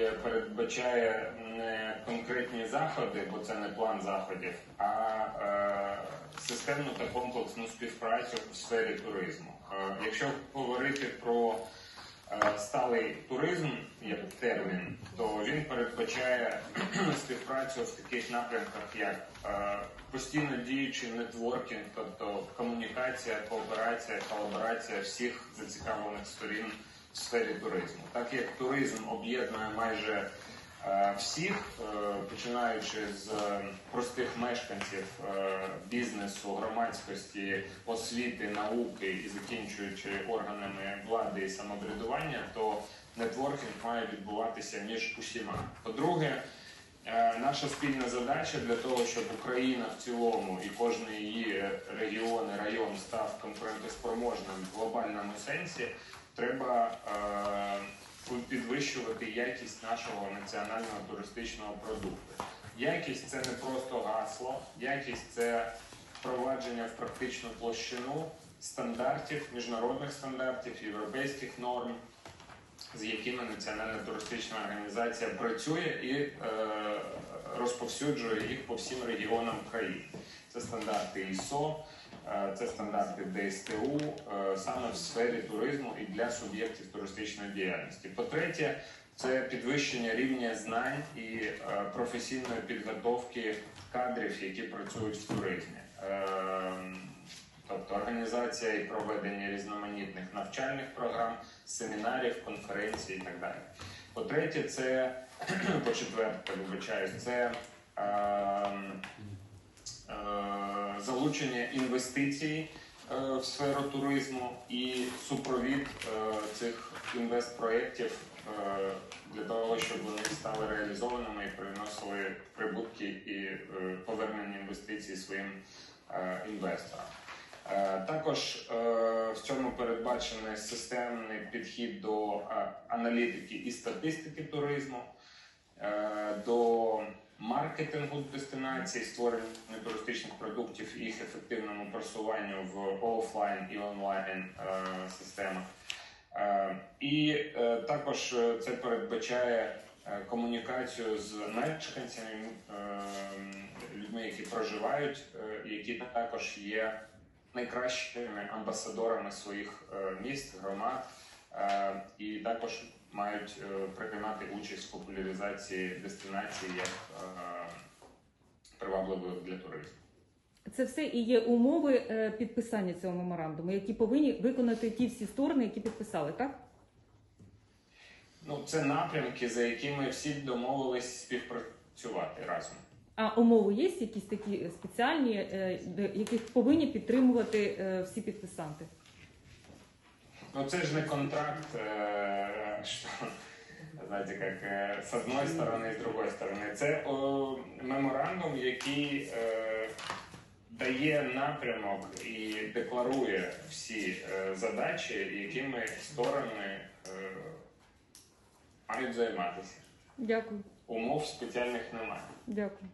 е, передбачає не конкретні заходи, бо це не план заходів, а е, системну та комплексну співпрацю в сфері туризму. Е, якщо говорити про сталий туризм як термін, то він передбачає співпрацю в таких напрямках, як постійно діючий нетворкінг, тобто комунікація, кооперація, колаборація всіх зацікавлених сторін сфері туризму. Так як туризм об'єднує майже е, всіх, е, починаючи з е, простих мешканців бізнесу, громадськості, освіти, науки і закінчуючи органами влади і самоврядування, то нетворкінг має відбуватися між усіма. По-друге, Наша спільна задача для того, щоб Україна в цілому і кожен її регіон і район став конкурентоспроможним в глобальному сенсі, треба е, підвищувати якість нашого національного туристичного продукту. Якість це не просто гасло, якість це впровадження в практичну площину стандартів, міжнародних стандартів, європейських норм з якими Національна туристична організація працює і е, розповсюджує їх по всім регіонам країни. Це стандарти ІСО, це стандарти ДСТУ е, саме в сфері туризму і для суб'єктів туристичної діяльності. По-третє, це підвищення рівня знань і е, професійної підготовки кадрів, які працюють в туризмі. Е, Тобто організація і проведення різноманітних навчальних програм, семінарів, конференцій і так далі. По-третє, це по четверте, вибачаюсь, це е, е, залучення інвестицій е, в сферу туризму і супровід е, цих інвестпроєктів е, для того, щоб вони стали реалізованими і приносили прибутки і е, повернення інвестицій своїм е, інвесторам. Е, Також е, в цьому передбачений системний підхід до е, аналітики і статистики туризму, е, до маркетингу дестинацій, створення туристичних продуктів і їх ефективному просуванню в офлайн і онлайн е, системах. Е, І е, також е, це передбачає е, комунікацію з мешканцями, е, людьми, які проживають, е, які також є найкращими амбасадорами своїх е, міст, громад, е, і також мають е, приймати участь в популяризації дестинації як е, привабливих для туризму. Це все і є умови е, підписання цього меморандуму, які повинні виконати ті всі сторони, які підписали, так? Ну, це напрямки, за якими всі домовились співпрацювати разом. А умови є якісь такі спеціальні, яких повинні підтримувати всі підписанти? Ну, це ж не контракт, э, что, знаете, как э, с одной стороны і з другой сторони. Це о, меморандум, який е, дає напрямок і декларує всі е, задачі, якими сторони е, мають займатися. Дякую, Умов спеціальних немає. дякую.